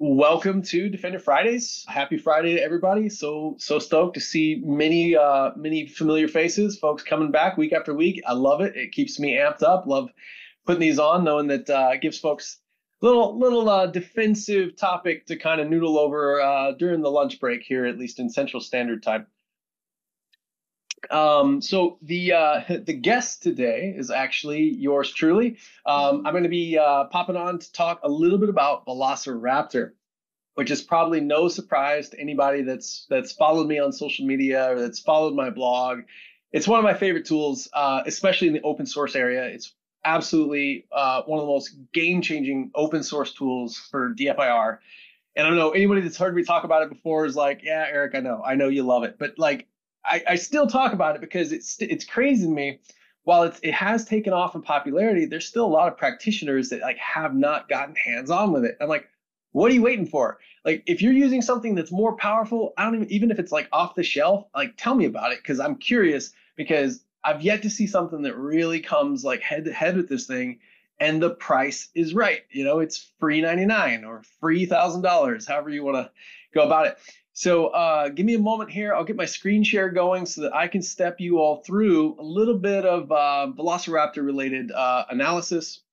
Welcome to Defender Fridays. Happy Friday to everybody. So so stoked to see many uh many familiar faces, folks coming back week after week. I love it. It keeps me amped up. Love putting these on, knowing that uh, gives folks a little little uh, defensive topic to kind of noodle over uh, during the lunch break here, at least in Central Standard Time. Um, so the uh, the guest today is actually yours truly. Um, I'm going to be uh, popping on to talk a little bit about Velociraptor, which is probably no surprise to anybody that's that's followed me on social media or that's followed my blog. It's one of my favorite tools, uh, especially in the open source area. It's absolutely uh, one of the most game changing open source tools for DFIR. And I don't know anybody that's heard me talk about it before is like, yeah, Eric, I know, I know you love it, but like I, I still talk about it because it's it's crazy to me. While it's, it has taken off in popularity, there's still a lot of practitioners that like have not gotten hands on with it. I'm like, what are you waiting for? Like, if you're using something that's more powerful, I don't even even if it's like off the shelf, like tell me about it because I'm curious because I've yet to see something that really comes like head to head with this thing and the price is right. You know, it's free 99 or free thousand dollars, however you want to go about it. So uh, give me a moment here. I'll get my screen share going so that I can step you all through a little bit of uh, Velociraptor related uh, analysis.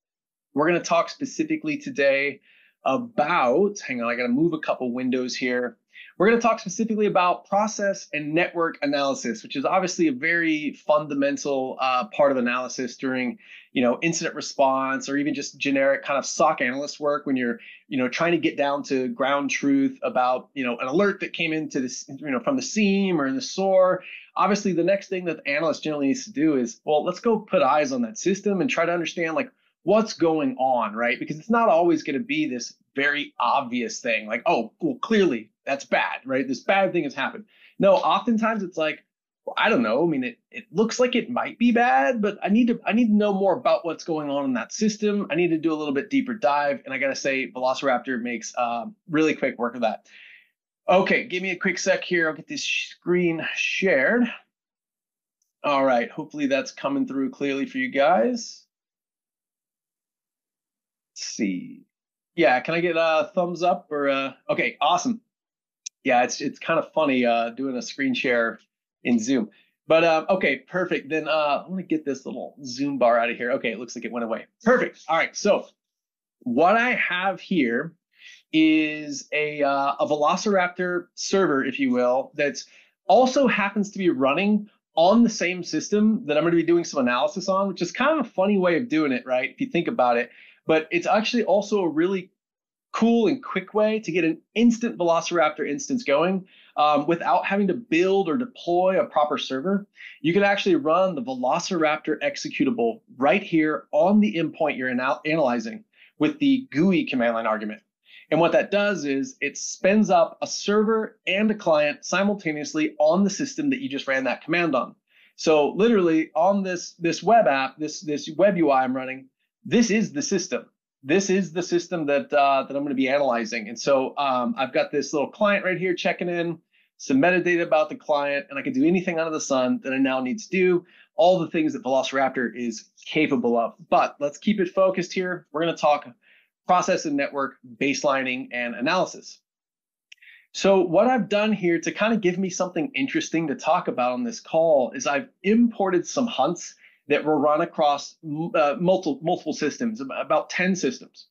We're going to talk specifically today about, hang on, I got to move a couple windows here. We're going to talk specifically about process and network analysis, which is obviously a very fundamental uh, part of analysis during, you know, incident response or even just generic kind of SOC analyst work when you're, you know, trying to get down to ground truth about, you know, an alert that came into this, you know, from the SIEM or in the SOAR. Obviously, the next thing that the analyst generally needs to do is, well, let's go put eyes on that system and try to understand like what's going on, right? Because it's not always going to be this very obvious thing like, oh, well, clearly that's bad, right? This bad thing has happened. No, oftentimes it's like, well, I don't know. I mean, it, it looks like it might be bad, but I need to I need to know more about what's going on in that system. I need to do a little bit deeper dive, and I gotta say, Velociraptor makes uh, really quick work of that. Okay, give me a quick sec here. I'll get this screen shared. All right, hopefully that's coming through clearly for you guys. Let's see. Yeah, can I get a thumbs up or uh, okay, awesome yeah, it's it's kind of funny uh, doing a screen share in Zoom. But um, okay, perfect. Then uh, I'm gonna get this little Zoom bar out of here. Okay, it looks like it went away. Perfect. All right. So what I have here is a uh, a Velociraptor server, if you will, that's also happens to be running on the same system that I'm going to be doing some analysis on, which is kind of a funny way of doing it, right? If you think about it, but it's actually also a really cool and quick way to get an instant Velociraptor instance going um, without having to build or deploy a proper server. You can actually run the Velociraptor executable right here on the endpoint you're anal- analyzing with the GUI command line argument. And what that does is it spins up a server and a client simultaneously on the system that you just ran that command on. So literally on this, this web app, this, this web UI I'm running, this is the system this is the system that uh, that I'm going to be analyzing. And so um, I've got this little client right here checking in, some metadata about the client, and I can do anything under the sun that I now need to do, all the things that Velociraptor is capable of. But let's keep it focused here. We're going to talk process and network baselining and analysis. So what I've done here to kind of give me something interesting to talk about on this call is I've imported some hunts that will run across uh, multiple multiple systems, about 10 systems.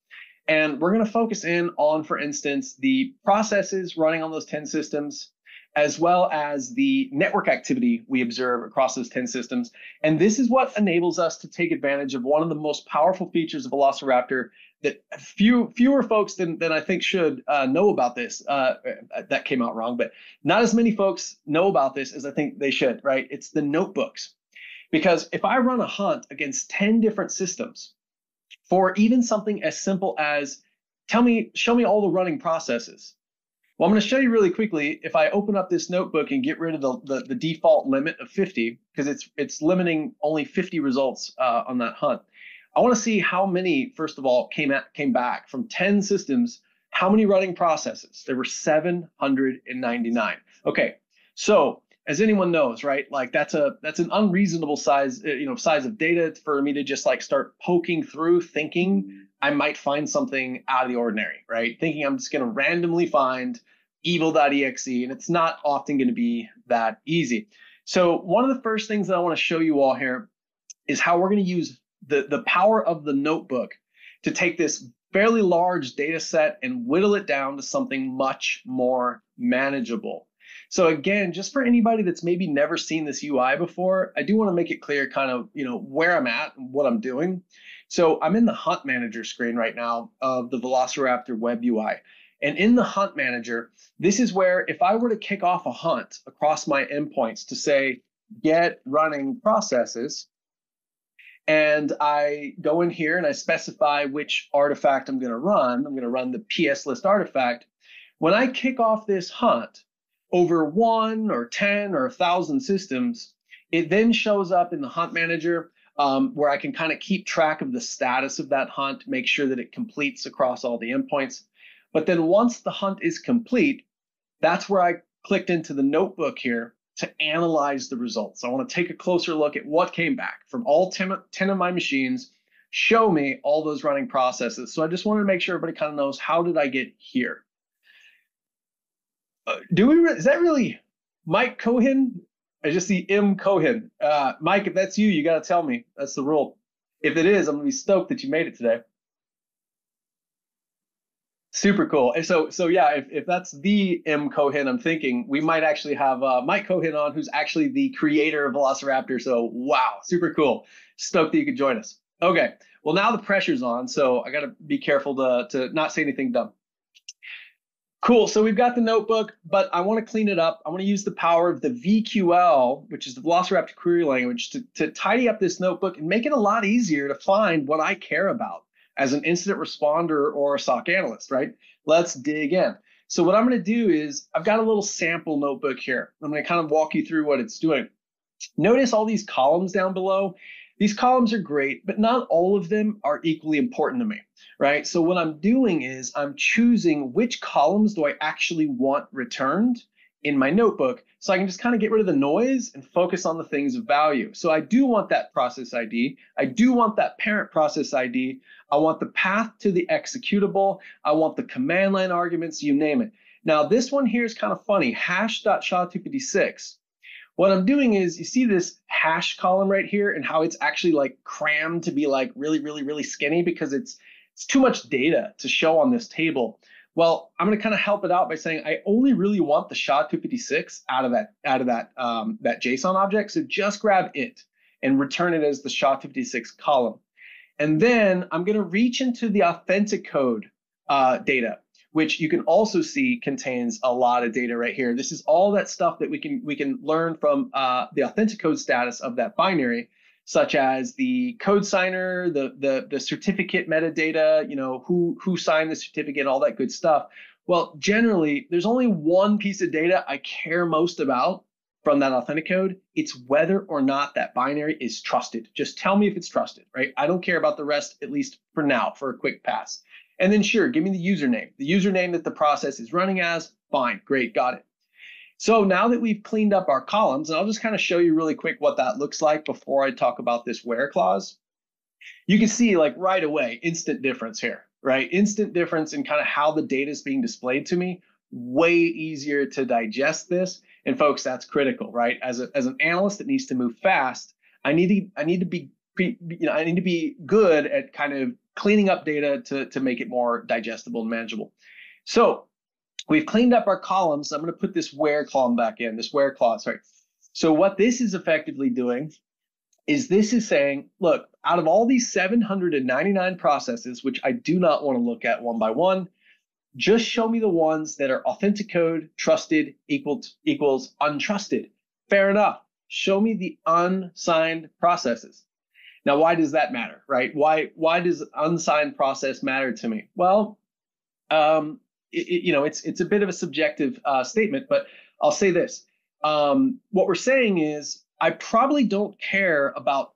And we're going to focus in on, for instance, the processes running on those 10 systems, as well as the network activity we observe across those 10 systems. And this is what enables us to take advantage of one of the most powerful features of Velociraptor that few fewer folks than, than I think should uh, know about this. Uh, that came out wrong, but not as many folks know about this as I think they should, right? It's the notebooks. Because if I run a hunt against 10 different systems for even something as simple as tell me, show me all the running processes. Well, I'm going to show you really quickly. If I open up this notebook and get rid of the, the, the default limit of 50, because it's it's limiting only 50 results uh, on that hunt. I want to see how many, first of all, came at, came back from 10 systems. How many running processes? There were 799. Okay, so as anyone knows, right? Like that's a that's an unreasonable size, uh, you know, size of data for me to just like start poking through, thinking I might find something out of the ordinary, right? Thinking I'm just going to randomly find evil.exe, and it's not often going to be that easy. So one of the first things that I want to show you all here is how we're going to use the, the power of the notebook to take this fairly large data set and whittle it down to something much more manageable. So again, just for anybody that's maybe never seen this UI before, I do want to make it clear kind of, you know, where I'm at and what I'm doing. So I'm in the hunt manager screen right now of the Velociraptor web UI. And in the hunt manager, this is where if I were to kick off a hunt across my endpoints to say, get running processes, and I go in here and I specify which artifact I'm going to run. I'm going to run the PS list artifact. When I kick off this hunt over one or 10 or a thousand systems, it then shows up in the hunt manager um, where I can kind of keep track of the status of that hunt, make sure that it completes across all the endpoints. But then once the hunt is complete, that's where I clicked into the notebook here to analyze the results. I want to take a closer look at what came back from all 10, 10 of my machines, show me all those running processes. So I just wanted to make sure everybody kind of knows how did I get here? Uh, do we, is that really Mike Cohen? I just see M Cohen. Uh, Mike, if that's you, you got to tell me. That's the rule. If it is, I'm gonna be stoked that you made it today. Super cool. And so, so yeah, if, if that's the M Cohen, I'm thinking we might actually have uh, Mike Cohen on, who's actually the creator of Velociraptor. So, wow, super cool. Stoked that you could join us. Okay, well now the pressure's on, so I got to be careful to to not say anything dumb. Cool. So we've got the notebook, but I want to clean it up. I want to use the power of the VQL, which is the Velociraptor query language, to, to tidy up this notebook and make it a lot easier to find what I care about as an incident responder or a SOC analyst, right? Let's dig in. So what I'm going to do is I've got a little sample notebook here. I'm going to kind of walk you through what it's doing. Notice all these columns down below. These columns are great, but not all of them are equally important to me, right? So what I'm doing is I'm choosing which columns do I actually want returned in my notebook so I can just kind of get rid of the noise and focus on the things of value. So I do want that process ID. I do want that parent process ID. I want the path to the executable. I want the command line arguments, you name it. Now, this one here is kind of funny, hash.sha256. What I'm doing is you see this hash column right here and how it's actually like crammed to be like really, really, really skinny because it's it's too much data to show on this table. Well, I'm going to kind of help it out by saying I only really want the SHA-256 out of that out of that um, that JSON object. So just grab it and return it as the SHA-256 column. And then I'm going to reach into the Authenticode uh, data, which you can also see contains a lot of data right here. This is all that stuff that we can we can learn from uh, the Authenticode status of that binary such as the code signer, the, the, the certificate metadata, you know, who, who signed the certificate, all that good stuff. Well, generally, there's only one piece of data I care most about from that Authenticode. It's whether or not that binary is trusted. Just tell me if it's trusted, right? I don't care about the rest, at least for now, for a quick pass. And then sure, give me the username. The username that the process is running as, fine, great, got it. So now that we've cleaned up our columns, and I'll just kind of show you really quick what that looks like before I talk about this where clause. You can see like right away, instant difference here, right? Instant difference in kind of how the data is being displayed to me. Way easier to digest this. And folks, that's critical, right? As, a, as an analyst that needs to move fast, I need to I need to be you know I need to be good at kind of cleaning up data to to make it more digestible and manageable. So We've cleaned up our columns. I'm going to put this where column back in, this where clause, right? So what this is effectively doing is this is saying, look, out of all these 799 processes, which I do not want to look at one by one, just show me the ones that are Authenticode, trusted, equals, equals untrusted. Fair enough. Show me the unsigned processes. Now, why does that matter, right? Why why does unsigned process matter to me? Well, um, it, you know, it's it's a bit of a subjective uh, statement, but I'll say this: um, what we're saying is, I probably don't care about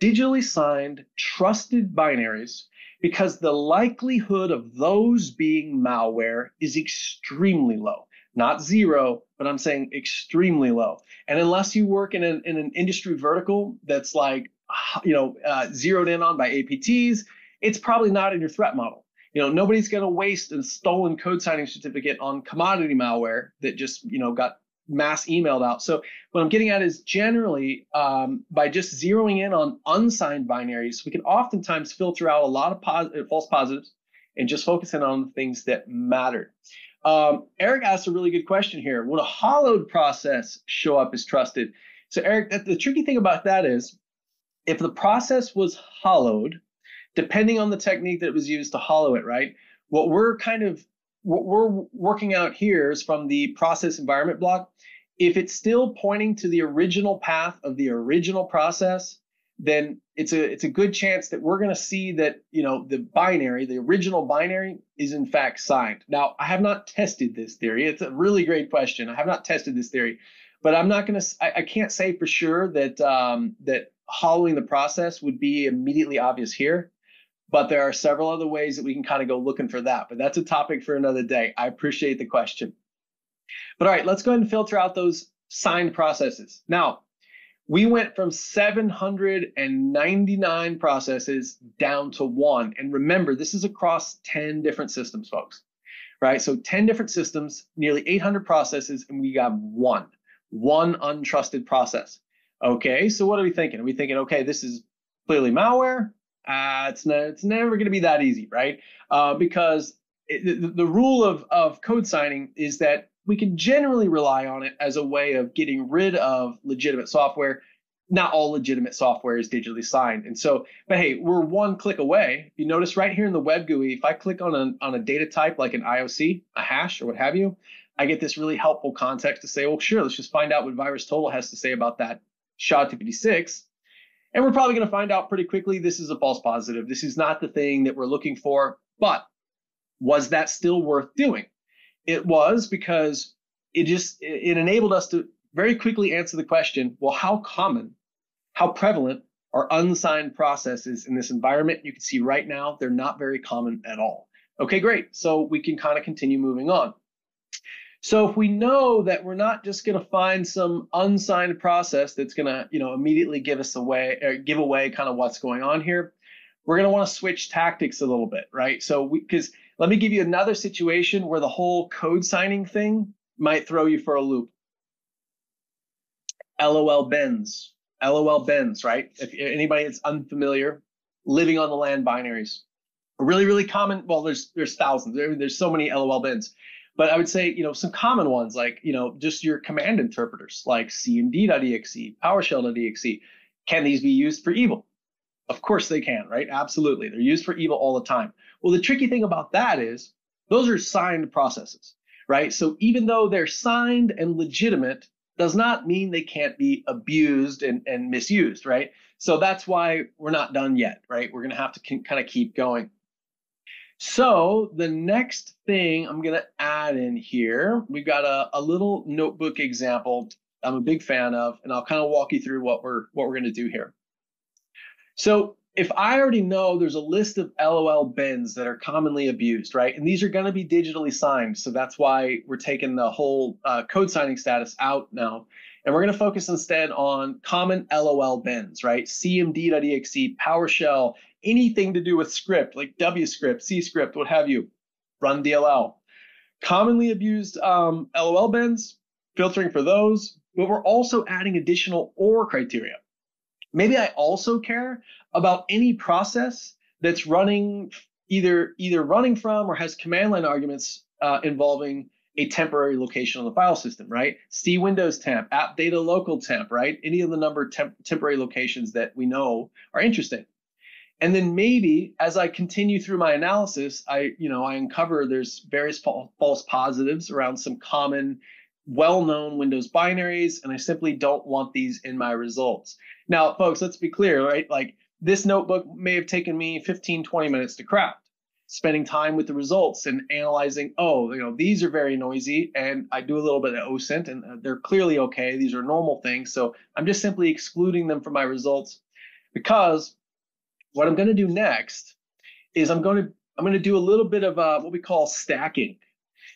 digitally signed, trusted binaries because the likelihood of those being malware is extremely low. Not zero, but I'm saying extremely low. And unless you work in an, in an industry vertical that's like, you know, uh, zeroed in on by APTs, it's probably not in your threat model. You know, nobody's going to waste a stolen code signing certificate on commodity malware that just, you know, got mass emailed out. So what I'm getting at is generally um, by just zeroing in on unsigned binaries, we can oftentimes filter out a lot of pos- false positives and just focus in on the things that matter. Um, Eric asked a really good question here. Would a hollowed process show up as trusted? So Eric, the tricky thing about that is if the process was hollowed, depending on the technique that was used to hollow it, right? What we're kind of what we're working out here is from the process environment block. If it's still pointing to the original path of the original process, then it's a it's a good chance that we're going to see that you know the binary, the original binary, is in fact signed. Now, I have not tested this theory. It's a really great question. I have not tested this theory, but I'm not going to. I, I can't say for sure that um, that hollowing the process would be immediately obvious here. But there are several other ways that we can kind of go looking for that. But that's a topic for another day. I appreciate the question. But all right, let's go ahead and filter out those signed processes. Now, we went from 799 processes down to one. And remember, this is across 10 different systems, folks, right? So 10 different systems, nearly 800 processes, and we got one, one untrusted process. Okay, so what are we thinking? Are we thinking, okay, this is clearly malware? Uh, it's, ne- it's never going to be that easy, right? Uh, because it, the, the rule of, of code signing is that we can generally rely on it as a way of getting rid of legitimate software. Not all legitimate software is digitally signed. And so, but hey, we're one click away. You notice right here in the web GUI, if I click on a, on a data type like an IOC, a hash, or what have you, I get this really helpful context to say, well, sure, let's just find out what Virus Total has to say about that SHA-256. And we're probably going to find out pretty quickly this is a false positive. This is not the thing that we're looking for. But was that still worth doing? It was because it just it enabled us to very quickly answer the question, well, how common, how prevalent are unsigned processes in this environment? You can see right now they're not very common at all. Okay, great. So we can kind of continue moving on. So if we know that we're not just going to find some unsigned process that's going to, you know, immediately give us away or give away kind of what's going on here, we're going to want to switch tactics a little bit, right? So because let me give you another situation where the whole code signing thing might throw you for a loop. LOL bins, LOL bins, right? If anybody that's unfamiliar, living on the land binaries, really, really common. Well, there's there's thousands. There, there's so many LOL bins. But I would say, you know, some common ones like, you know, just your command interpreters like cmd.exe, PowerShell.exe. Can these be used for evil? Of course they can, right? Absolutely. They're used for evil all the time. Well, the tricky thing about that is those are signed processes, right? So even though they're signed and legitimate, does not mean they can't be abused and, and misused, right? So that's why we're not done yet, right? We're going to have to kind of keep going. So the next thing I'm going to add in here, we've got a, a little notebook example I'm a big fan of, and I'll kind of walk you through what we're what we're going to do here. So if I already know there's a list of LOL bins that are commonly abused, right? And these are going to be digitally signed. So that's why we're taking the whole uh, code signing status out now. And we're going to focus instead on common LOL bins, right? CMD.exe, PowerShell, anything to do with script, like W script, C script, what have you, run DLL. Commonly abused um, LOL bins, filtering for those, but we're also adding additional OR criteria. Maybe I also care about any process that's running either either running from or has command line arguments uh, involving a temporary location on the file system, right? C Windows temp, app data local temp, right? Any of the number temp temporary locations that we know are interesting. And then maybe as I continue through my analysis, I, you know, I uncover there's various false positives around some common well-known Windows binaries, and I simply don't want these in my results. Now, folks, let's be clear, right? Like this notebook may have taken me 15, 20 minutes to craft, spending time with the results and analyzing, oh, you know, these are very noisy, and I do a little bit of OSINT, and uh, they're clearly okay. These are normal things, so I'm just simply excluding them from my results because what I'm going to do next is I'm going to I'm going to do a little bit of uh, what we call stacking.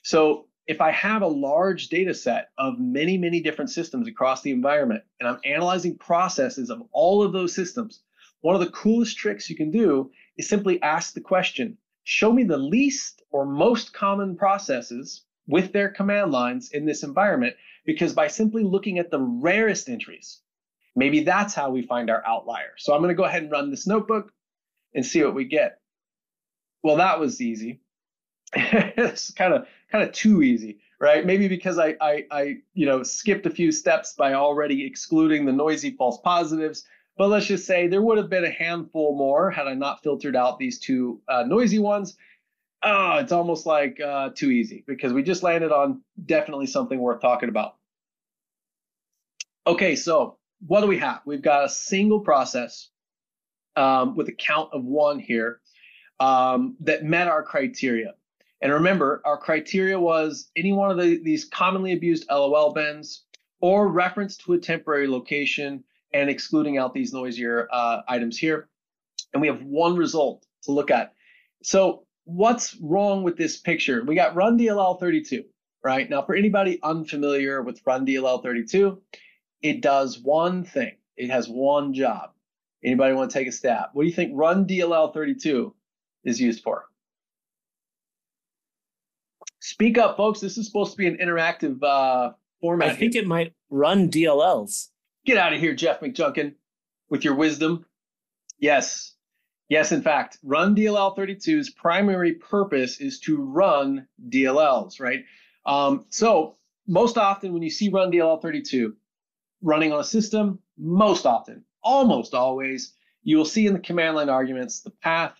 So if I have a large data set of many, many different systems across the environment, and I'm analyzing processes of all of those systems, one of the coolest tricks you can do is simply ask the question, show me the least or most common processes with their command lines in this environment, because by simply looking at the rarest entries, maybe that's how we find our outlier. So I'm going to go ahead and run this notebook and see what we get. Well, that was easy. it's kind of kind of too easy, right? Maybe because I, I I you know skipped a few steps by already excluding the noisy false positives. But let's just say there would have been a handful more had I not filtered out these two uh, noisy ones. Oh, it's almost like uh, too easy because we just landed on definitely something worth talking about. Okay, so what do we have? We've got a single process um, with a count of one here um, that met our criteria. And remember, our criteria was any one of the, these commonly abused LOL bins or reference to a temporary location and excluding out these noisier uh, items here. And we have one result to look at. So what's wrong with this picture? We got run DLL 32, right? Now, for anybody unfamiliar with run DLL 32, it does one thing. It has one job. Anybody want to take a stab? What do you think run DLL 32 is used for? Speak up, folks. This is supposed to be an interactive uh, format. I think here. it might run DLLs. Get out of here, Jeff McJunkin, with your wisdom. Yes, yes, in fact, run DLL 32's primary purpose is to run DLLs, right? Um, so most often when you see run DLL 32 running on a system, most often, almost always, you will see in the command line arguments the path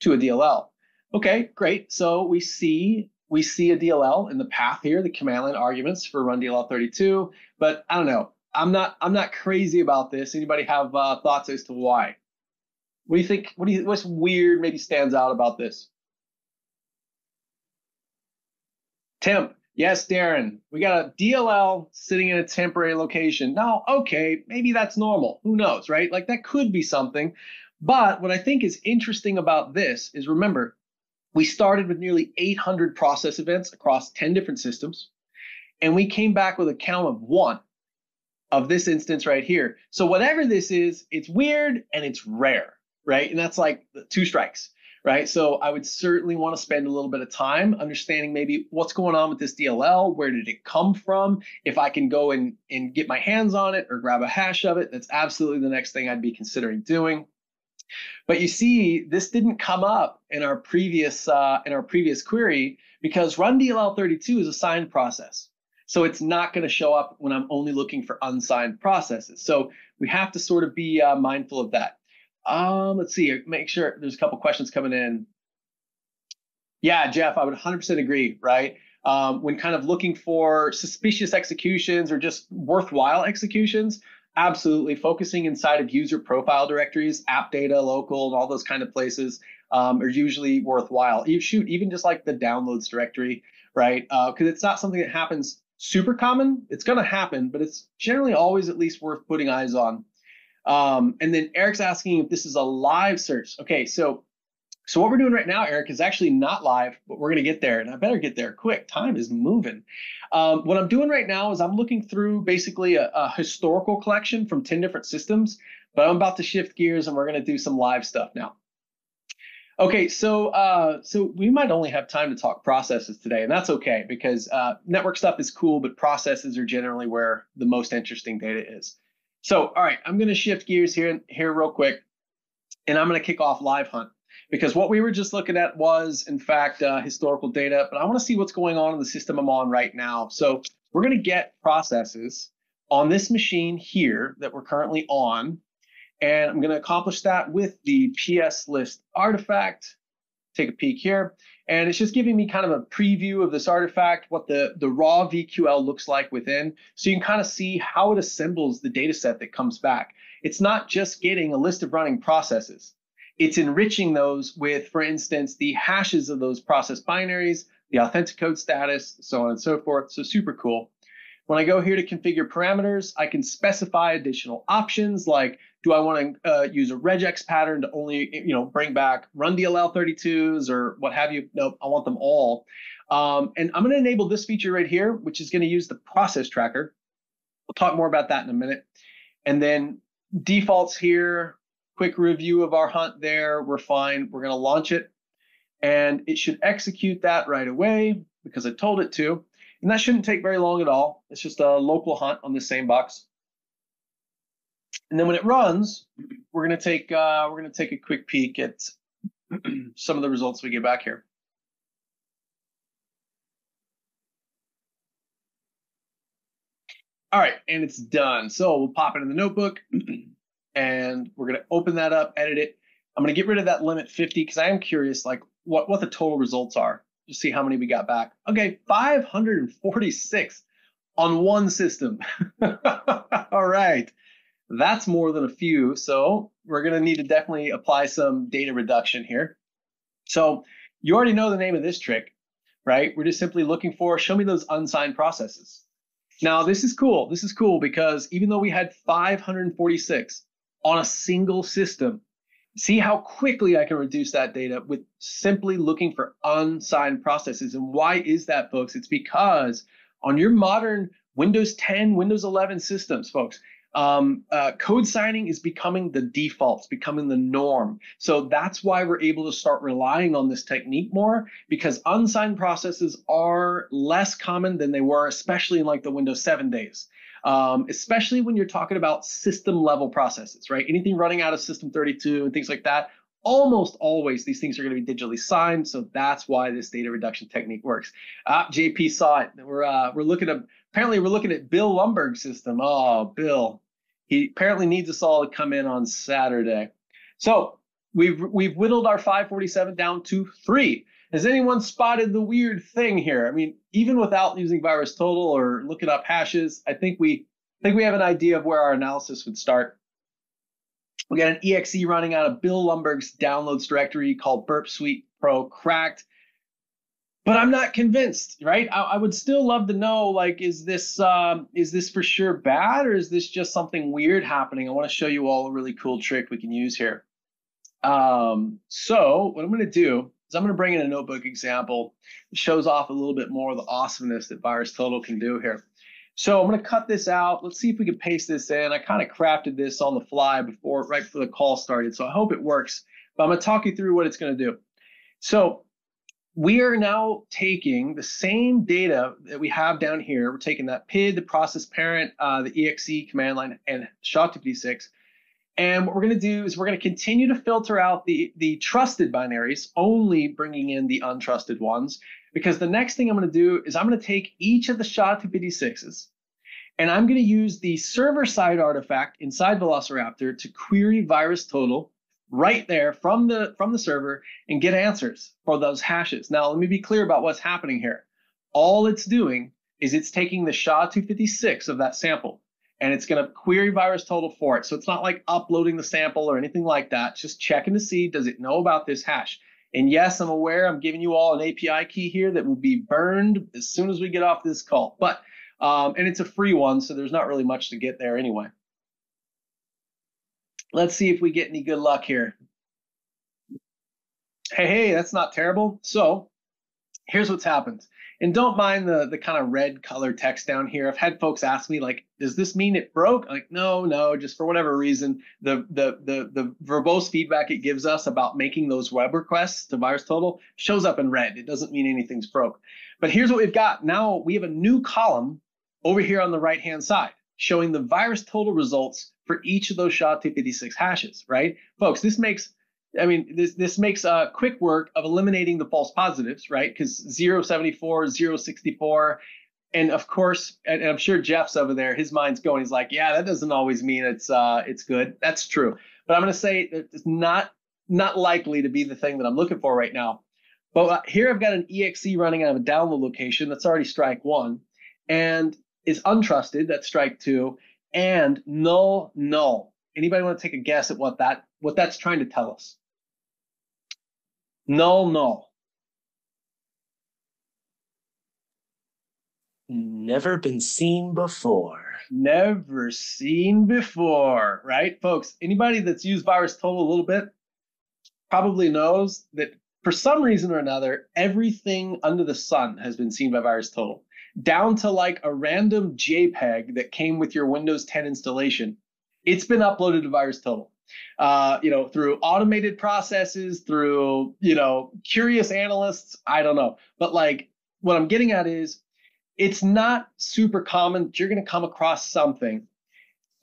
to a DLL. Okay, great. So we see we see a DLL in the path here, the command line arguments for run DLL 32. But I don't know. I'm not I'm not crazy about this. Anybody have uh, thoughts as to why? What do you think? What do you what's weird? Maybe stands out about this. Temp. Yes, Darren. We got a DLL sitting in a temporary location. Now, okay, maybe that's normal. Who knows, right? Like that could be something. But what I think is interesting about this is remember, we started with nearly 800 process events across 10 different systems, and we came back with a count of one of this instance right here. So whatever this is, it's weird and it's rare, right? And that's like two strikes, right? So I would certainly want to spend a little bit of time understanding maybe what's going on with this DLL, where did it come from? If I can go and, and get my hands on it or grab a hash of it, that's absolutely the next thing I'd be considering doing. But you see, this didn't come up in our previous uh, in our previous query because run DLL32 is a signed process. So it's not going to show up when I'm only looking for unsigned processes. So we have to sort of be uh, mindful of that. Um, let's see, make sure there's a couple questions coming in. Yeah, Jeff, I would 100% agree, right? Um, when kind of looking for suspicious executions or just worthwhile executions, absolutely focusing inside of user profile directories, app data, local, and all those kind of places um, are usually worthwhile. You shoot even just like the downloads directory, right? Because uh, it's not something that happens super common. It's going to happen, but it's generally always at least worth putting eyes on. Um, and then Eric's asking if this is a live search. Okay, so so what we're doing right now, Eric, is actually not live, but we're going to get there, and I better get there quick. Time is moving. Um, what I'm doing right now is I'm looking through basically a, a, historical collection from 10 different systems, but I'm about to shift gears and we're going to do some live stuff now. Okay, so uh, so we might only have time to talk processes today, and that's okay because uh, network stuff is cool, but processes are generally where the most interesting data is. So, all right, I'm going to shift gears here and here real quick, and I'm going to kick off Live Hunt because what we were just looking at was, in fact, uh, historical data, but I want to see what's going on in the system I'm on right now. So we're going to get processes on this machine here that we're currently on, and I'm going to accomplish that with the PS list artifact. Take a peek here. And it's just giving me kind of a preview of this artifact, what the, the raw VQL looks like within. So you can kind of see how it assembles the data set that comes back. It's not just getting a list of running processes it's enriching those with, for instance, the hashes of those process binaries, the Authenticode status, so on and so forth. So super cool. When I go here to configure parameters, I can specify additional options like, do I want to uh, use a regex pattern to only, you know, bring back run DLL 32s or what have you? Nope, I want them all. Um, and I'm going to enable this feature right here, which is going to use the process tracker. We'll talk more about that in a minute. And then defaults here, quick review of our hunt there. We're fine. We're going to launch it and it should execute that right away because I told it to. And that shouldn't take very long at all. It's just a local hunt on the same box. And then when it runs, we're going to take uh, we're to take a quick peek at some of the results we get back here. All right, and it's done. So we'll pop it in the notebook and we're going to open that up, edit it. I'm going to get rid of that limit 50 because I am curious like what, what the total results are. Just see how many we got back. Okay, 546 on one system. All right, that's more than a few. So we're going to need to definitely apply some data reduction here. So you already know the name of this trick, right? We're just simply looking for, show me those unsigned processes. Now, this is cool. This is cool because even though we had 546 on a single system, see how quickly I can reduce that data with simply looking for unsigned processes. And why is that, folks? It's because on your modern Windows 10, Windows 11 systems, folks, um, uh, code signing is becoming the default, it's becoming the norm. So that's why we're able to start relying on this technique more because unsigned processes are less common than they were, especially in like the Windows 7 days. Um, especially when you're talking about system level processes, right? Anything running out of System 32 and things like that, almost always these things are going to be digitally signed. So that's why this data reduction technique works. Uh, JP saw it. We're uh, we're looking at apparently we're looking at Bill Lumbergh's system. Oh, Bill, he apparently needs us all to come in on Saturday. So we've we've whittled our 547 down to three. Has anyone spotted the weird thing here? I mean, even without using virus total or looking up hashes, I think we I think we have an idea of where our analysis would start. We got an exe running out of Bill Lumbergh's downloads directory called Burp Suite Pro cracked but I'm not convinced, right? I, I, would still love to know, like, is this um, is this for sure bad, or is this just something weird happening? I want to show you all a really cool trick we can use here. Um, so what I'm going to do is I'm going to bring in a notebook example that shows off a little bit more of the awesomeness that Virus Total can do here. So I'm going to cut this out. Let's see if we can paste this in. I kind of crafted this on the fly before, right before the call started, so I hope it works. But I'm going to talk you through what it's going to do. So we are now taking the same data that we have down here. We're taking that PID, the process parent, uh, the exe command line, and SHA-256. And what we're going to do is we're going to continue to filter out the, the trusted binaries, only bringing in the untrusted ones. Because the next thing I'm going to do is I'm going to take each of the SHA-256s, and I'm going to use the server-side artifact inside Velociraptor to query VirusTotal right there from the from the server and get answers for those hashes. Now, let me be clear about what's happening here. All it's doing is it's taking the SHA-256 of that sample and it's going to query VirusTotal for it. So it's not like uploading the sample or anything like that. Just checking to see does it know about this hash. And yes, I'm aware I'm giving you all an API key here that will be burned as soon as we get off this call. But um, and it's a free one, so there's not really much to get there anyway. Let's see if we get any good luck here. Hey, hey, that's not terrible. So here's what's happened. And don't mind the, the kind of red color text down here. I've had folks ask me, like, does this mean it broke? I'm like, no, no, just for whatever reason, the, the, the, the verbose feedback it gives us about making those web requests to VirusTotal shows up in red. It doesn't mean anything's broke. But here's what we've got. Now we have a new column over here on the right-hand side showing the VirusTotal results for each of those SHA-256 hashes, right? Folks, this makes I mean, this this makes uh, quick work of eliminating the false positives, right? Because 074, 064, and of course, and, I'm sure Jeff's over there, his mind's going, he's like, yeah, that doesn't always mean it's uh, it's good. That's true. But I'm going to say that it's not not likely to be the thing that I'm looking for right now. But uh, here I've got an exe running out of a download location that's already strike one, and is untrusted. That's strike two and null null. Anybody want to take a guess at what that what that's trying to tell us? Null null. Never been seen before. Never seen before, right, folks? Anybody that's used VirusTotal a little bit probably knows that for some reason or another, everything under the sun has been seen by VirusTotal down to like a random JPEG that came with your Windows 10 installation. It's been uploaded to VirusTotal. uh, you know, through automated processes, through, you know, curious analysts. I don't know. But like what I'm getting at is it's not super common that you're going to come across something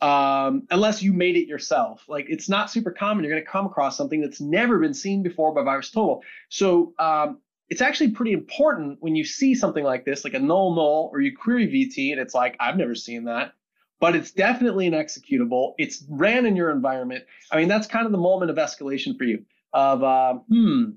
um, unless you made it yourself. Like it's not super common. You're going to come across something that's never been seen before by VirusTotal. So um, it's actually pretty important when you see something like this, like a null null, or you query VT, and it's like I've never seen that, but it's definitely an executable. It's ran in your environment. I mean, that's kind of the moment of escalation for you. Of uh, hmm,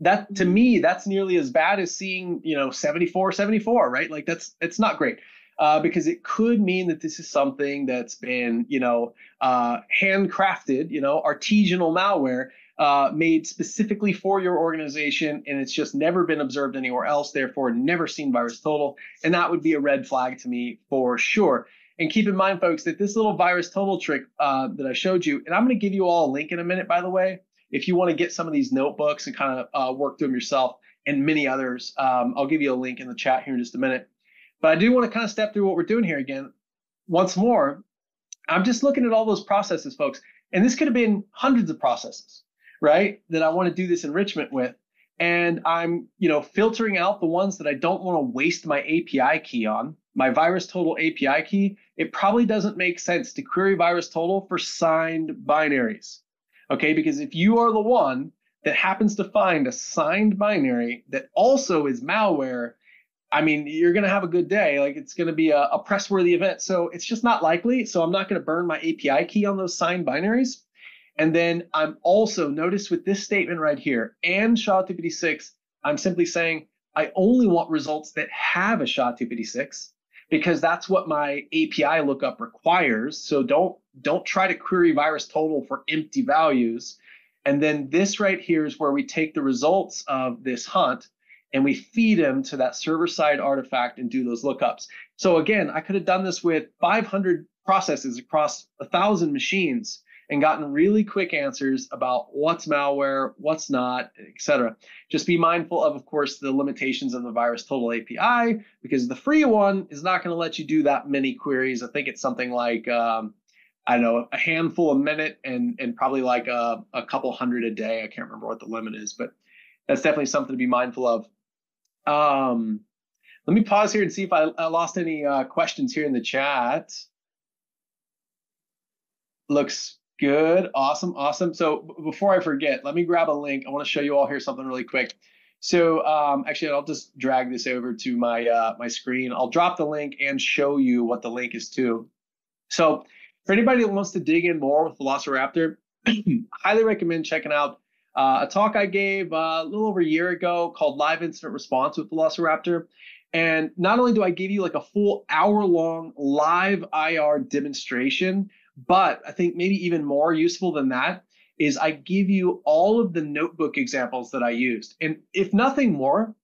that to me, that's nearly as bad as seeing you know 74, 74, right? Like that's it's not great uh, because it could mean that this is something that's been, you know, uh, handcrafted, you know, artisanal malware uh, made specifically for your organization, and it's just never been observed anywhere else. Therefore, never seen VirusTotal, and that would be a red flag to me for sure. And keep in mind, folks, that this little VirusTotal trick uh, that I showed you, and I'm going to give you all a link in a minute, by the way, if you want to get some of these notebooks and kind of uh, work through them yourself and many others. Um, I'll give you a link in the chat here in just a minute. But I do want to kind of step through what we're doing here again. Once more, I'm just looking at all those processes, folks. And this could have been hundreds of processes, right? That I want to do this enrichment with. And I'm, you know, filtering out the ones that I don't want to waste my API key on. My VirusTotal API key, it probably doesn't make sense to query VirusTotal for signed binaries. Okay, because if you are the one that happens to find a signed binary that also is malware, I mean, you're going to have a good day. Like it's going to be a, a press worthy event. So it's just not likely. So I'm not going to burn my API key on those signed binaries. And then I'm also, notice with this statement right here and SHA-256, I'm simply saying I only want results that have a SHA-256 because that's what my API lookup requires. So don't don't try to query virus total for empty values. And then this right here is where we take the results of this hunt and we feed them to that server side artifact and do those lookups. So again, I could have done this with 500 processes across a thousand machines and gotten really quick answers about what's malware, what's not, etc. Just be mindful of, of course, the limitations of the VirusTotal API because the free one is not going to let you do that many queries. I think it's something like um, I don't know a handful a minute and and probably like a, a couple hundred a day. I can't remember what the limit is, but that's definitely something to be mindful of. Um, let me pause here and see if I, I lost any uh, questions here in the chat. Looks good. Awesome. Awesome. So before I forget, let me grab a link. I want to show you all here something really quick. So um, actually, I'll just drag this over to my uh, my screen. I'll drop the link and show you what the link is to. So for anybody that wants to dig in more with Velociraptor, highly recommend checking out uh, a talk I gave uh, a little over a year ago called Live Incident Response with Velociraptor. And not only do I give you like a full hour long live IR demonstration, but I think maybe even more useful than that is I give you all of the notebook examples that I used. And if nothing more,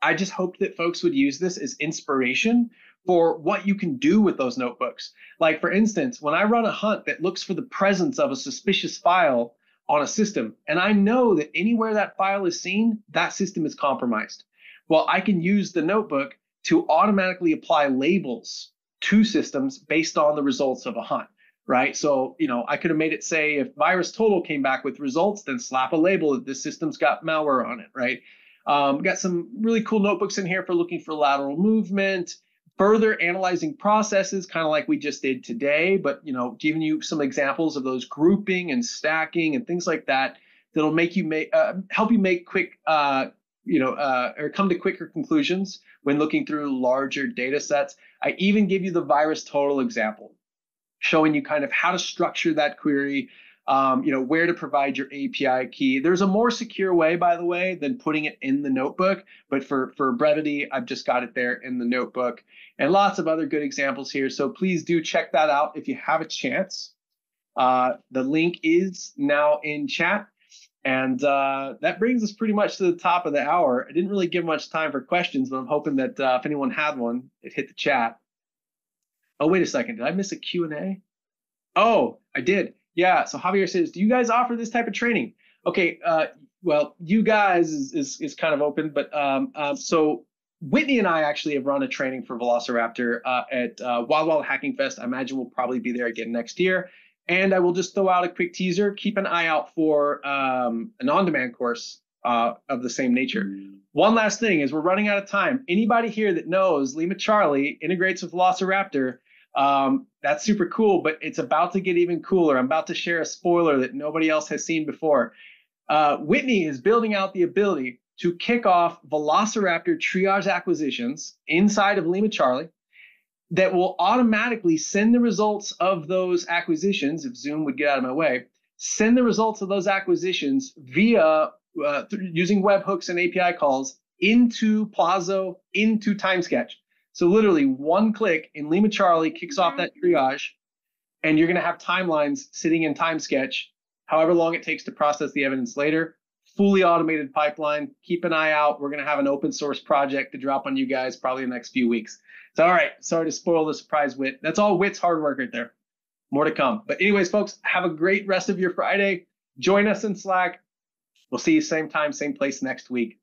I just hoped that folks would use this as inspiration for what you can do with those notebooks. Like, for instance, when I run a hunt that looks for the presence of a suspicious file on a system. And I know that anywhere that file is seen, that system is compromised. Well, I can use the notebook to automatically apply labels to systems based on the results of a hunt, right? So, you know, I could have made it say if virus total came back with results, then slap a label that this system's got malware on it, right? Um, got some really cool notebooks in here for looking for lateral movement, further analyzing processes, kind of like we just did today, but you know, giving you some examples of those grouping and stacking and things like that that'll make you make uh, help you make quick, uh, you know, uh, or come to quicker conclusions when looking through larger data sets. I even give you the virus total example, showing you kind of how to structure that query, um, you know, where to provide your API key. There's a more secure way, by the way, than putting it in the notebook. But for, for brevity, I've just got it there in the notebook and lots of other good examples here. So please do check that out if you have a chance. Uh, the link is now in chat. And uh, that brings us pretty much to the top of the hour. I didn't really give much time for questions, but I'm hoping that uh, if anyone had one, it hit the chat. Oh, wait a second. Did I miss a Q&A? Oh, I did. Yeah. So Javier says, do you guys offer this type of training? Okay. Uh, well, you guys is, is, is kind of open, but um, um, so Whitney and I actually have run a training for Velociraptor uh, at uh, Wild West Hackin' Fest. I imagine we'll probably be there again next year. And I will just throw out a quick teaser. Keep an eye out for um, an on-demand course uh, of the same nature. One last thing is we're running out of time. Anybody here that knows Lima Charlie integrates with Velociraptor, um, that's super cool, but it's about to get even cooler. I'm about to share a spoiler that nobody else has seen before. Uh, Whitney is building out the ability to kick off Velociraptor triage acquisitions inside of LimaCharlie that will automatically send the results of those acquisitions, if Zoom would get out of my way, send the results of those acquisitions via uh, using webhooks and API calls into Plaso, into TimeSketch. So literally one click in LimaCharlie kicks off that triage, and you're going to have timelines sitting in TimeSketch, however long it takes to process the evidence later. Fully automated pipeline. Keep an eye out. We're going to have an open source project to drop on you guys probably in the next few weeks. So, all right. Sorry to spoil the surprise, Whit. That's all Whit's hard work right there. More to come. But, anyways, folks, have a great rest of your Friday. Join us in Slack. We'll see you same time, same place next week.